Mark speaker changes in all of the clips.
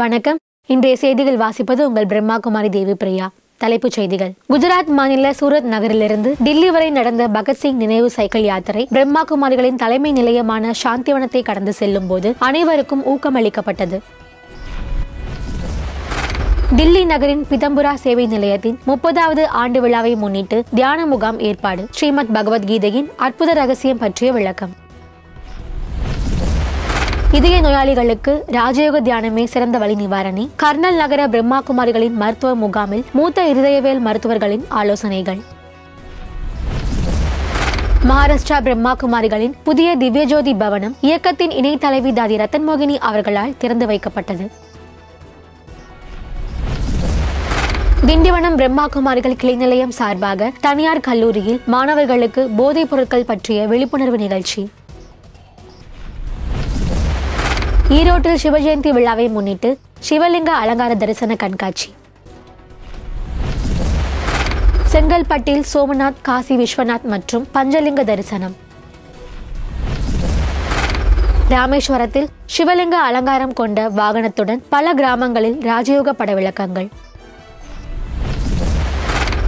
Speaker 1: வணக்கம். இன்றைய செய்திகள் வாசிப்பது உங்கள் பிரம்மாகுமாரி தேவி பிரியா. தலைப்புச் செய்திகள். குஜராத் மாநில சூரத் நகரிலிருந்து டில்லி வரை நடந்த பகத்சிங் நினைவு சைக்கிள் யாத்திரை பிரம்மாகுமாரிகளின் தலைமை நிலையமான சாந்திவனத்தை கடந்து செல்லும் போது அனைவருக்கும் ஊக்கமளிக்கப்பட்டது. டில்லி நகரின் பிதம்புரா சேவை நிலையத்தின் முப்பதாவது ஆண்டு விழாவை முன்னிட்டு தியான முகாம் ஏற்பாடு. ஸ்ரீமத் பகவத்கீதையின் அற்புத ரகசியம் பற்றிய விளக்கம். இதய நோயாளிகளுக்கு ராஜயோக தியானமே சிறந்த வழி நிவாரணி. கர்னல் நகர பிரம்மா குமாரிகளின் மருத்துவ முகாமில் மூத்த இருதயவியல் மருத்துவர்களின் ஆலோசனைகள். மகாராஷ்டிரா பிரம்மா குமாரிகளின் புதிய திவ்யஜோதி பவனம் இயக்கத்தின் இணை தலைவி தாதி ரத்தன்மோகினி அவர்களால் திறந்து வைக்கப்பட்டது. திண்டிவனம் பிரம்மா குமாரிகள் கிளைநிலையம் சார்பாக தனியார் கல்லூரியில் மாணவர்களுக்கு போதைப் பொருட்கள் பற்றிய விழிப்புணர்வு நிகழ்ச்சி. ஈரோட்டில் சிவஜெயந்தி விழாவை முன்னிட்டு சிவலிங்க அலங்கார தரிசன கண்காட்சி. செங்கல்பட்டில் சோமநாத் காசி விஸ்வநாத் மற்றும் பஞ்சலிங்க தரிசனம். ராமேஸ்வரத்தில் சிவலிங்க அலங்காரம் கொண்ட வாகனத்துடன் பல கிராமங்களில் ராஜயோக பட விளக்கங்கள்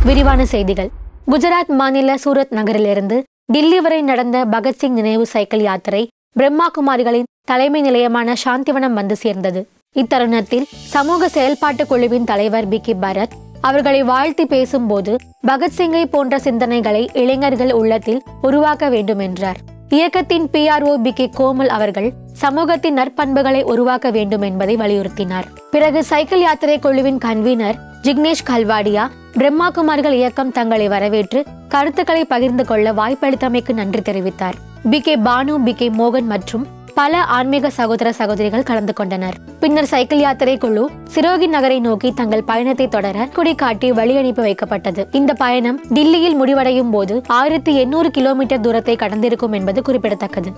Speaker 1: விரிவான செய்திகள். குஜராத் மாநில சூரத் நகரிலிருந்து டில்லி வரை நடந்த பகத்சிங் நினைவு சைக்கிள் யாத்திரை பிரம்மா குமாரிகளின் தலைமை நிலையமான சாந்திவனம் வந்து சேர்ந்தது. இத்தருணத்தில் சமூக செயல்பாட்டு குழுவின் தலைவர் பி கே பரத் அவர்களை வாழ்த்தி பேசும்போது பகத்சிங்கை போன்ற சிந்தனைகளை இளைஞர்கள் உள்ளத்தில் உருவாக்க வேண்டும் என்றார். இயக்கத்தின் பிஆர்ஓ பி கே கோமல் அவர்கள் சமூகத்தின் நற்பண்புகளை உருவாக்க வேண்டும் என்பதை வலியுறுத்தினார். பிறகு சைக்கிள் யாத்திரை குழுவின் கன்வீனர் ஜிக்னேஷ் கல்வாடியா பிரம்மா குமார்கள் இயக்கம் தங்களை வரவேற்று கருத்துக்களை பகிர்ந்து கொள்ள வாய்ப்பளித்தமைக்கு நன்றி தெரிவித்தார். P K Banu P K மோகன் மற்றும் பல ஆன்மீக சகோதர சகோதரிகள் கலந்து கொண்டனர். பின்னர் சைக்கிள் யாத்திரை குழு சிரோகி நகரை நோக்கி தங்கள் பயணத்தை தொடர கொடி காட்டி வழி அனுப்பி வைக்கப்பட்டது. இந்த பயணம் டில்லியில் முடிவடையும் போது ஆயிரத்தி எண்ணூறு கிலோமீட்டர் தூரத்தை கடந்திருக்கும் என்பது குறிப்பிடத்தக்கது.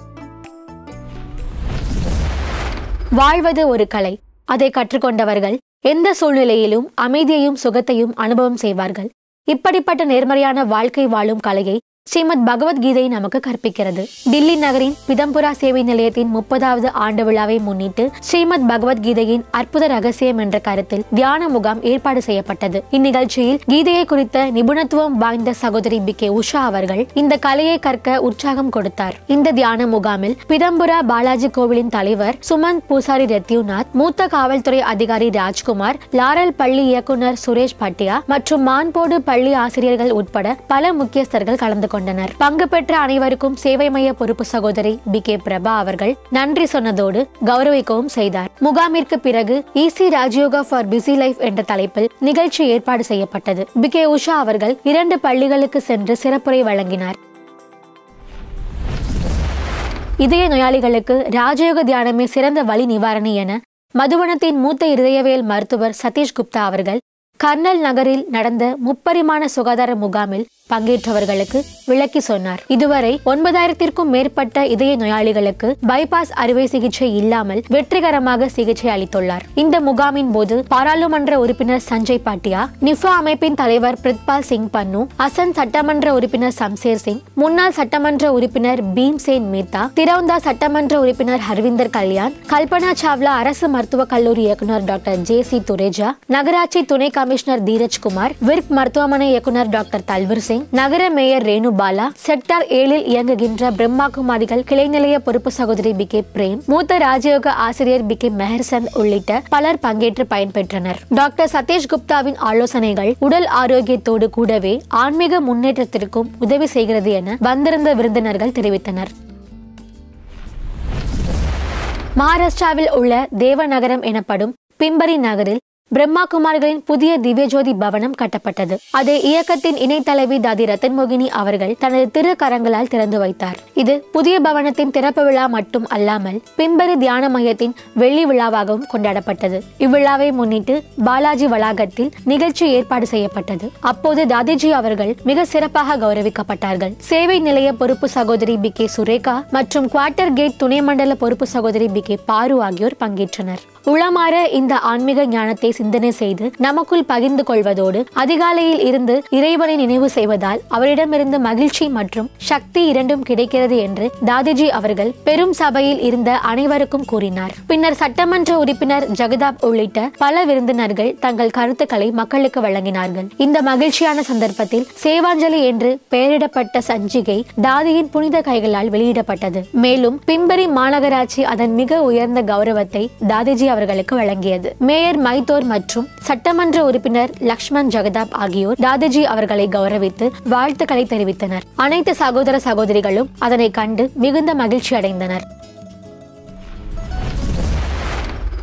Speaker 1: வாழ்வது ஒரு கலை. அதை கற்றுக்கொண்டவர்கள் எந்த சூழ்நிலையிலும் அமைதியையும் சுகத்தையும் அனுபவம் செய்வார்கள். இப்படிப்பட்ட நேர்மறையான வாழ்க்கை வாழும் கலையை ஸ்ரீமத் பகவத்கீதை நமக்கு கற்பிக்கிறது. டில்லி நகரின் பிதம்புரா சேவை நிலையத்தின் முப்பதாவது ஆண்டு விழாவை முன்னிட்டு ஸ்ரீமத் பகவத்கீதையின் அற்புத ரகசியம் என்ற கருத்தில் தியான முகாம் ஏற்பாடு செய்யப்பட்டது. இந்நிகழ்ச்சியில் கீதையை குறித்த நிபுணத்துவம் வாய்ந்த சகோதரி பி கே உஷா அவர்கள் இந்த கலையை கற்க உற்சாகம் கொடுத்தார். இந்த தியான முகாமில் பிதம்புரா பாலாஜி கோவிலின் தலைவர் சுமந்த் பூசாரி ரெத்யூநாத் மூத்த காவல்துறை அதிகாரி ராஜ்குமார் லாரல் பள்ளி இயக்குனர் சுரேஷ் பட்டியா மற்றும் மான்போடு பள்ளி ஆசிரியர்கள் உட்பட பல முக்கியஸ்தர்கள் கலந்து கொண்டனர் பங்கு பெற்ற அனைவருக்கும் சேவை மைய பொறுப்பு சகோதரி பி. கே. பிரபா அவர்கள் நன்றி சொன்னதோடு கௌரவிக்கவும் செய்தார். முகாமிற்கு பிறகு easy Rajyoga for busy life என்ற தலைப்பில் நிகழ்ச்சி ஏற்பாடு செய்யப்பட்டது. பி. கே. உஷா அவர்கள் இரண்டு பள்ளிகளுக்கு சென்று சிறப்புரை வழங்கினார். இதய நோயாளிகளுக்கு ராஜயோக தியானமே சிறந்த வழி நிவாரணி என மதுவனத்தின் மூத்த இருதயவியல் மருத்துவர் சதீஷ் குப்தா அவர்கள் கர்னல் நகரில் நடந்த முப்பரிமாண சுகாதார முகாமில் பங்கேற்றவர்களுக்கு விளக்கி சொன்னார். இதுவரை ஒன்பதாயிரத்திற்கும் மேற்பட்ட இதய நோயாளிகளுக்கு பைபாஸ் அறுவை சிகிச்சை இல்லாமல் வெற்றிகரமாக சிகிச்சை அளித்துள்ளார். இந்த முகாமின் போது பாராளுமன்ற உறுப்பினர் சஞ்சய் பாட்டியா நிஃபா அமைப்பின் தலைவர் பிரித்பால் சிங் பன்னு அசன் சட்டமன்ற உறுப்பினர் சம்சேர் சிங் முன்னாள் சட்டமன்ற உறுப்பினர் பீம்சேன் மேத்தா திரவுந்தா சட்டமன்ற உறுப்பினர் ஹர்விந்தர் கல்யாண் கல்பனா சாவ்லா அரசு மருத்துவக் கல்லூரி இயக்குநர் டாக்டர் ஜே சி துரேஜா நகராட்சி துணை கமிஷனர் தீரஜ் குமார் விர்க் மருத்துவமனை இயக்குனர் டாக்டர் தல்வர் சிங் சிங் நகர மேயர் ரேணுபாலா செக்டார் ஏழில் இயங்குகின்ற பிரம்மா குமாரிகள் கிளைநிலைய பொறுப்பு சகோதரி பி கே பிரேம் மூத்த ராஜயோக ஆசிரியர் பி கே மெஹர்சந்த் உள்ளிட்ட பலர் பங்கேற்று பயன்பெற்றனர். டாக்டர் சதீஷ் குப்தாவின் ஆலோசனைகள் உடல் ஆரோக்கியத்தோடு கூடவே ஆன்மீக முன்னேற்றத்திற்கும் உதவி செய்கிறது என வந்திருந்த விருந்தினர்கள் தெரிவித்தனர். மகாராஷ்டிராவில் உள்ள தேவநகரம் எனப்படும் பிம்பரி நகரில் பிரம்மா குமார்களின் புதிய திவ்யஜோதி பவனம் கட்டப்பட்டது. அதை இயக்கத்தின் இணை தலைவி தாதி ரத்தன் மோகினி அவர்கள் தனது திரு கரங்களால் திறந்து வைத்தார். இது புதிய பவனத்தின் திறப்பு விழா மட்டும் அல்லாமல் பிம்பரி தியான மையத்தின் வெள்ளி விழாவாகவும் கொண்டாடப்பட்டது. இவ்விழாவை முன்னிட்டு பாலாஜி வளாகத்தில் நிகழ்ச்சி ஏற்பாடு செய்யப்பட்டது. அப்போது தாதிஜி அவர்கள் மிக சிறப்பாக கௌரவிக்கப்பட்டார்கள். சேவை நிலைய பொறுப்பு சகோதரி பி கே சுரேகா மற்றும் குவார்டர் கேட் துணை மண்டல பொறுப்பு சகோதரி பி கே பாரு ஆகியோர் பங்கேற்றனர். உளமாற இந்த ஆன்மீக ஞானத்தை சிந்தனை செய்து நமக்குள் பகிர்ந்து கொள்வதோடு அதிகாலையில் இருந்து இறைவனை நினைவு செய்வதால் அவரிடமிருந்து மகிழ்ச்சி மற்றும் சக்தி இரண்டும் கிடைக்கிறது என்று தாதிஜி அவர்கள் பெரும் சபையில் இருந்த அனைவருக்கும் கூறினார். பின்னர் சட்டமன்ற உறுப்பினர் ஜெகதாப் உள்ளிட்ட பல விருந்தினர்கள் தங்கள் கருத்துக்களை மக்களுக்கு வழங்கினார்கள். இந்த மகிழ்ச்சியான சந்தர்ப்பத்தில் சேவாஞ்சலி என்று பெயரிடப்பட்ட சஞ்சிகை தாதியின் புனித கைகளால் வெளியிடப்பட்டது. மேலும் பிம்பரி மாநகராட்சி அதன் மிக உயர்ந்த கௌரவத்தை தாதிஜி அவர்களுக்கு வழங்கியது. மேயர் மைத்தோர் மற்றும் சட்டமன்ற உறுப்பினர் லக்ஷ்மண் ஜெகதாப் ஆகியோர் தாதாஜி அவர்களை கௌரவித்து வாழ்த்துக்களை தெரிவித்தனர். அனைத்து சகோதர சகோதரிகளும் அதனை கண்டு மிகுந்த மகிழ்ச்சி அடைந்தனர்.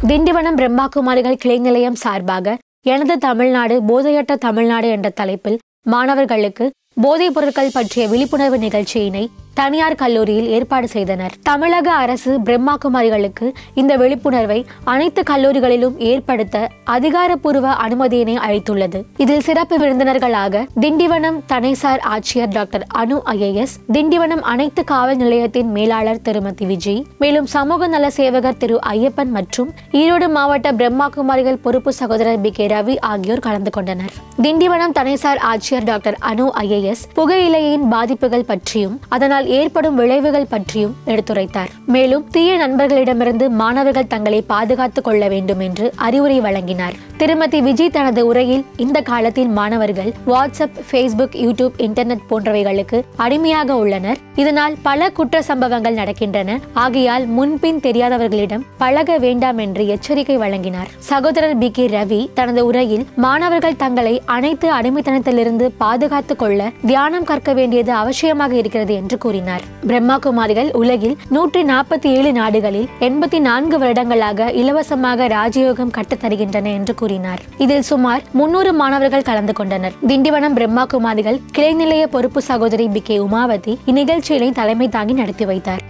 Speaker 1: திண்டிவனம் பிரம்மாகுமாரிகள் கிளை நிலையம் சார்பாக எனது தமிழ்நாடு போதையற்ற தமிழ்நாடு என்ற தலைப்பில் மாணவர்களுக்கு போதைப் பொருட்கள் பற்றிய விழிப்புணர்வு நிகழ்ச்சியினை தனியார் கல்லூரியில் ஏற்பாடு செய்தனர். தமிழக அரசு பிரம்மாகுமாரிகளுக்கு இந்த விழிப்புணர்வை அனைத்து கல்லூரிகளிலும் ஏற்படுத்த அதிகாரப்பூர்வ அனுமதியினை அளித்துள்ளது. இதில் சிறப்பு விருந்தினர்களாக திண்டிவனம் தனைசார் ஆட்சியர் டாக்டர் அனு ஐஏஎஸ் திண்டிவனம் அனைத்து காவல் நிலையத்தின் மேலாளர் திருமதி விஜய் மேலும் சமூக நல சேவகர் திரு ஐயப்பன் மற்றும் ஈரோடு மாவட்ட பிரம்மா குமாரிகள் பொறுப்பு சகோதரர் பி கே ரவி ஆகியோர் கலந்து கொண்டனர். திண்டிவனம் தனைசார் ஆட்சியர் டாக்டர் அனு ஐஏஎஸ் புகையிலையின் பாதிப்புகள் பற்றியும் அதனால் ஏற்படும் விளைவுகள் பற்றியும் எடுத்துரைத்தார். மேலும் தீய நண்பர்களிடமிருந்து மாணவர்கள் தங்களை பாதுகாத்துக் கொள்ள வேண்டும் என்று அறிவுரை வழங்கினார். திருமதி விஜய் தனது உரையில் இந்த காலத்தில் மாணவர்கள் வாட்ஸ்அப் ஃபேஸ்புக் யூடியூப் இன்டர்நெட் போன்றவைகளுக்கு அடிமையாக உள்ளனர். இதனால் பல குற்ற சம்பவங்கள் நடக்கின்றன. ஆகையால் முன்பின் தெரியாதவர்களிடம் பழக வேண்டாம் என்று எச்சரிக்கை வழங்கினார். சகோதரர் பி கே ரவி தனது உரையில் மாணவர்கள் தங்களை அனைத்து அடிமைத்தனத்திலிருந்து பாதுகாத்துக் கொள்ள தியானம் கற்க வேண்டியது அவசியமாக இருக்கிறது என்று கூறினார். கூறினார். பிரம்மா குமாரிகள் உலகில் நூற்றி நாற்பத்தி ஏழு நாடுகளில் எண்பத்தி நான்கு வருடங்களாக இலவசமாக ராஜயோகம் கற்றுத் தருகின்றன என்று கூறினார். இதில் சுமார் முன்னூறு மாணவர்கள் கலந்து கொண்டனர். திண்டிவனம் பிரம்மா குமாரிகள் கிளைநிலைய பொறுப்பு சகோதரி பி. கே. உமாவதி இந்நிகழ்ச்சியினை தலைமை தாங்கி நடத்தி வைத்தார்.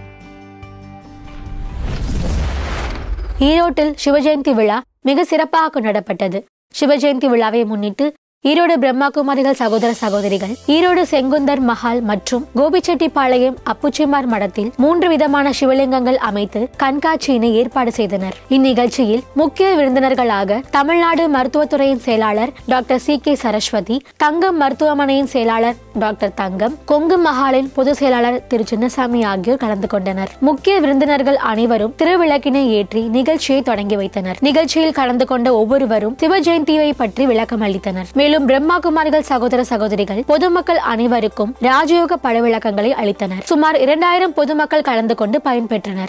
Speaker 1: ஈரோட்டில் சிவஜெயந்தி விழா மிக சிறப்பாக கொண்டாடப்பட்டது. சிவஜெயந்தி விழாவை முன்னிட்டு ஈரோடு பிரம்மாகுமாரிகள் சகோதர சகோதரிகள் ஈரோடு செங்குந்தர் மஹால் மற்றும் கோபிச்செட்டிப்பாளையம் அப்புச்சிமார் மடத்தில் மூன்று விதமான சிவலிங்கங்கள் அமைத்து கண்காட்சியினை ஏற்பாடு செய்தனர். இந்நிகழ்ச்சியில் முக்கிய விருந்தினர்களாக தமிழ்நாடு மருத்துவத்துறையின் செயலாளர் doctor C K Saraswathi Thangam மருத்துவமனையின் செயலாளர் டாக்டர் தங்கம் கொங்கு மஹாலின் பொதுச் செயலாளர் திரு சின்னசாமி ஆகியோர் கலந்து கொண்டனர். முக்கிய விருந்தினர்கள் அனைவரும் திருவிளக்கினை ஏற்றி நிகழ்ச்சியை தொடங்கி வைத்தனர். நிகழ்ச்சியில் கலந்து கொண்ட ஒவ்வொருவரும் சிவ ஜெயந்தியை பற்றி விளக்கம் அளித்தனர் மேலும் பிரம்மாகுமாரிகள் சகோதர சகோதரிகள் பொதுமக்கள் அனைவருக்கும் ராஜயோக பட விளக்கங்களை அளித்தனர். சுமார் இரண்டாயிரம் பொதுமக்கள் கலந்து கொண்டு பயன்பெற்றனர்.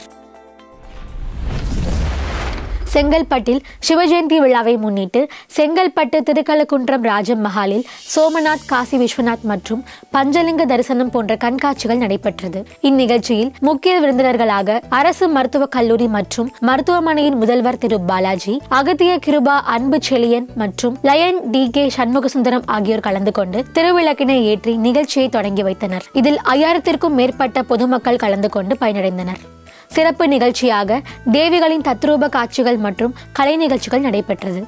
Speaker 1: செங்கல்பட்டில் சிவஜெயந்தி விழாவை முன்னிட்டு செங்கல்பட்டு திருக்கலக்குன்றம் ராஜம் மஹாலில் சோமநாத் காசி விஸ்வநாத் மற்றும் பஞ்சலிங்க தரிசனம் போன்ற கண்காட்சிகள் நடைபெற்றது. இந்நிகழ்ச்சியில் முக்கிய விருந்தினர்களாக அரசு மருத்துவக் கல்லூரி மற்றும் மருத்துவமனையின் முதல்வர் திரு பாலாஜி அகத்திய கிருபா அன்பு செழியன் மற்றும் லயன் டி கே சண்முகசுந்தரம் ஆகியோர் கலந்து கொண்டு திருவிளக்கினை ஏற்றி நிகழ்ச்சியை தொடங்கி வைத்தனர். இதில் ஐயாயிரத்திற்கும் மேற்பட்ட பொதுமக்கள் கலந்து கொண்டு பயனடைந்தனர். சிறப்பு நிகழ்ச்சியாக தேவிகளின் தத்ரூப காட்சிகள் மற்றும் கலை நிகழ்ச்சிகள் நடைபெற்றது.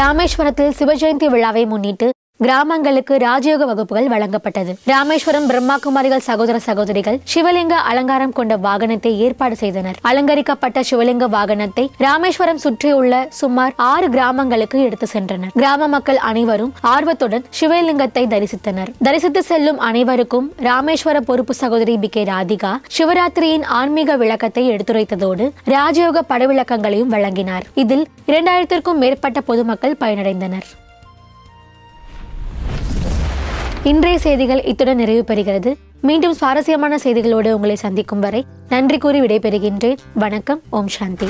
Speaker 1: ராமேஸ்வரத்தில் சிவஜெயந்தி விழாவை முன்னிட்டு கிராமங்களுக்கு ராஜயோக வகுப்புகள் வழங்கப்பட்டது. ராமேஸ்வரம் பிரம்மாகுமாரிகள் சகோதர சகோதரிகள் சிவலிங்க அலங்காரம் கொண்ட வாகனத்தை ஏற்பாடு செய்தனர். அலங்கரிக்கப்பட்ட சிவலிங்க வாகனத்தை ராமேஸ்வரம் சுற்றியுள்ள சுமார் ஆறு கிராமங்களுக்கு எடுத்து சென்றனர். கிராம மக்கள் அனைவரும் ஆர்வத்துடன் சிவலிங்கத்தை தரிசித்தனர். தரிசித்து செல்லும் அனைவருக்கும் ராமேஸ்வர பொறுப்பு சகோதரி பி. கே. ராதிகா சிவராத்திரியின் ஆன்மீக விளக்கத்தை எடுத்துரைத்ததோடு ராஜயோக படவிளக்கங்களையும் வழங்கினார். இதில் இரண்டாயிரத்திற்கும் மேற்பட்ட பொதுமக்கள் பயனடைந்தனர். இன்றைய செய்திகள் இத்துடன் நிறைவு பெறுகிறது. மீண்டும் சுவாரஸ்யமான செய்திகளோடு உங்களை சந்திக்கும் வரை நன்றி கூறி விடைபெறுகின்றேன். வணக்கம் ஓம் சாந்தி.